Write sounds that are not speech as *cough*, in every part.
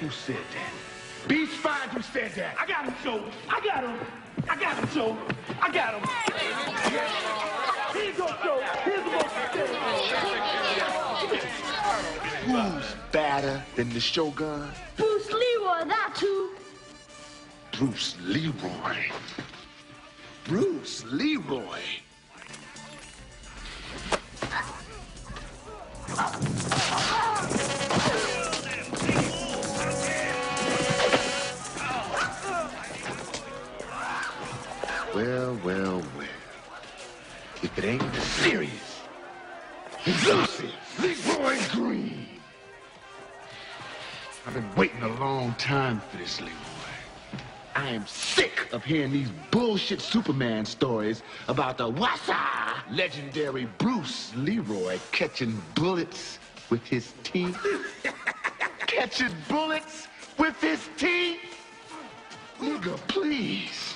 Who said that? Be fine who said that. I got him, Joe. I got him. I got him, Joe. I got him. Here you go, Joe. Here's the most Who's badder than the Shogun? Bruce Leroy, that too. Bruce Leroy. Bruce Leroy. Well, well, well. If it ain't the serious, elusive, Leroy Green. I've been waiting a long time for this, Leroy. I am sick of hearing these bullshit Superman stories about the Wassa legendary Bruce Leroy catching bullets with his teeth. *laughs* catching bullets with his teeth? Nigga, please.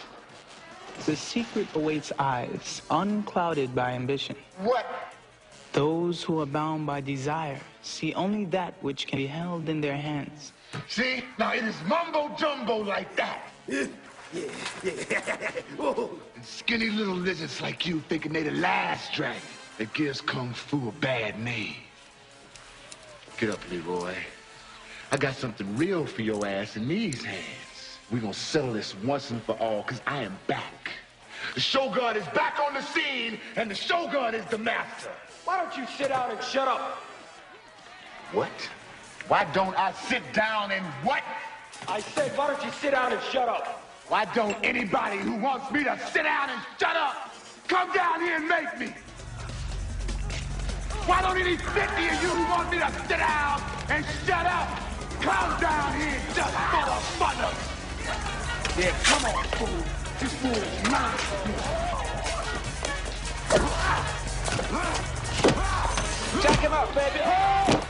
The secret awaits eyes, unclouded by ambition. What? Those who are bound by desire see only that which can be held in their hands. See? Now it is mumbo jumbo like that. yeah, yeah. Whoa. Skinny little lizards like you thinking they the last dragon that gives Kung Fu a bad name. Get up, Leroy. I got something real for your ass in these hands. we gonna settle this once and for all, because I am back. The Shogun is back on the scene, and the Shogun is the master. Why don't you sit down and shut up? What? Why don't I sit down and what? I said, why don't you sit down and shut up? Why don't anybody who wants me to sit down and shut up come down here and make me? Why don't any 50 of you who want me to sit down and shut up come down here just for the fun of it? Yeah, come on, fool. Jack him up, baby. Don't